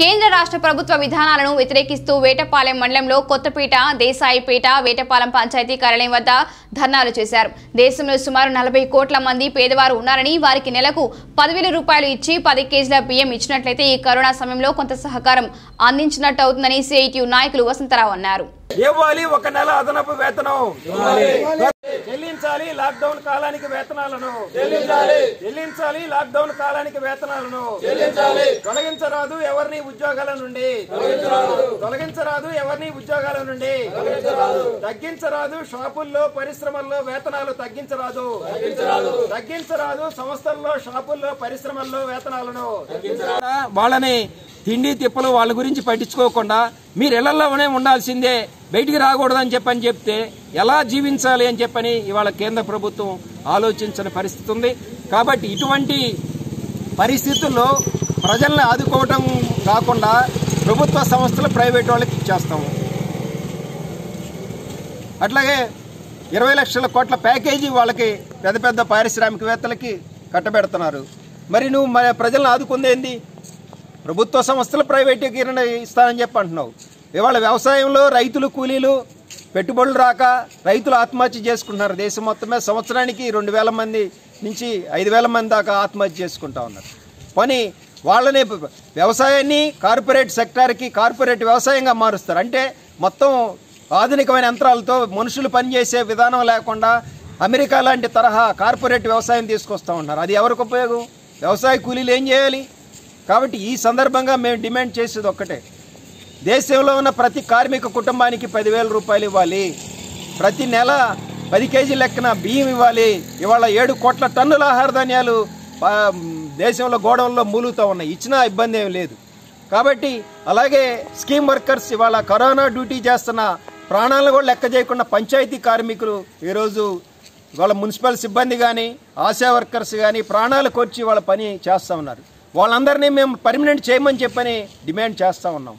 కేంద్ర రాష్ట్ర ప్రభుత్వ విధానాలను వ్యతిరేకిస్తూ వేటపాలెం మండలంలో కొత్తపేట దేశాయిపేట వేటపాలెం పంచాయతీ కార్యాలయం వద్ద ధర్నాలు చేశారు. దేశంలో సుమారు నలభై కోట్ల మంది పేదవారు ఉన్నారని వారికి నెలకు పదివేల రూపాయలు ఇచ్చి పది కేజీల బియ్యం ఇచ్చినట్లయితే ఈ కరోనా సమయంలో కొంత సహకారం అందించినట్టు అవుతుందని సిఐటియు నాయకులు వసంతరావు అన్నారు. ఇవ్వాలి ఒక నెల అదనపు వేతనం. చెల్లించాలి లాక్డౌన్ కాలానికి వేతనాలను. చెల్లించాలి. చెల్లించాలి లాక్డౌన్ కాలానికి వేతనాలను. చెల్లించాలి. తొలగించరాదు ఎవరిని ఉద్యోగాల నుండి. తొలగించరాదు. ఎవరిని ఉద్యోగాల నుండి. తగ్గించరాదు షాపుల్లో పరిశ్రమల్లో వేతనాలు తగ్గించరాదు. తగ్గించరాదు. సంస్థల్లో షాపుల్లో పరిశ్రమల్లో వేతనాలను. వాళ్ళని తిండి తిప్పలు వాళ్ళ గురించి పట్టించుకోకుండా మీరు ఇళ్ళలోనే ఉండాల్సిందే బయటికి రాకూడదని చెప్పని చెప్తే ఎలా జీవించాలి అని చెప్పని ఇవాళ కేంద్ర ప్రభుత్వం ఆలోచించిన పరిస్థితి ఉంది. కాబట్టి ఇటువంటి పరిస్థితుల్లో ప్రజల్ని ఆదుకోవటం కాకుండా ప్రభుత్వ సంస్థలు ప్రైవేట్ వాళ్ళకి ఇచ్చేస్తాము. అట్లాగే ఇరవై లక్షల కోట్ల ప్యాకేజీ వాళ్ళకి పెద్ద పెద్ద పారిశ్రామికవేత్తలకి కట్టబెడుతున్నారు. మరి నువ్వు మన ప్రజలను ఆదుకుందేంది? ప్రభుత్వ సంస్థలు ప్రైవేటీకరణ ఇస్తానని చెప్పి అంటున్నావు. ఇవాళ వ్యవసాయంలో రైతులు కూలీలు పెట్టుబడులు రాక రైతులు ఆత్మహత్య చేసుకుంటున్నారు. దేశం మొత్తమే సంవత్సరానికి రెండు వేల మంది నుంచి ఐదు వేల మంది దాకా ఆత్మహత్య చేసుకుంటా ఉన్నారు. పని వాళ్ళని వ్యవసాయాన్ని కార్పొరేట్ సెక్టార్కి కార్పొరేట్ వ్యవసాయంగా మారుస్తారు. అంటే మొత్తం ఆధునికమైన యంత్రాలతో మనుషులు పనిచేసే విధానం లేకుండా అమెరికా లాంటి తరహా కార్పొరేట్ వ్యవసాయం తీసుకొస్తూ ఉన్నారు. అది ఎవరికి ఉపయోగం? వ్యవసాయ కూలీలు ఏం చేయాలి? కాబట్టి ఈ సందర్భంగా మేము డిమాండ్ చేసేది ఒక్కటే. దేశంలో ఉన్న ప్రతి కార్మిక కుటుంబానికి పదివేల రూపాయలు ఇవ్వాలి. ప్రతి నెల పది కేజీ లెక్కన బియ్యం ఇవ్వాలి. ఇవాళ ఏడు కోట్ల టన్నుల ఆహార ధాన్యాలు దేశంలో గోడౌన్లో మూలుగుతూ ఉన్నాయి. ఇచ్చినా ఇబ్బంది ఏం లేదు. కాబట్టి అలాగే స్కీమ్ వర్కర్స్ ఇవాళ కరోనా డ్యూటీ చేస్తున్న ప్రాణాలను కూడా లెక్క చేయకుండా పంచాయతీ కార్మికులు ఈరోజు వాళ్ళ మున్సిపల్ సిబ్బంది కానీ ఆశా వర్కర్స్ కానీ ప్రాణాలు కొర్చి వాళ్ళ పని చేస్తూ ఉన్నారు. వాళ్ళందరినీ మేము పర్మనెంట్ చేయమని చెప్పని డిమాండ్ చేస్తూ ఉన్నాం.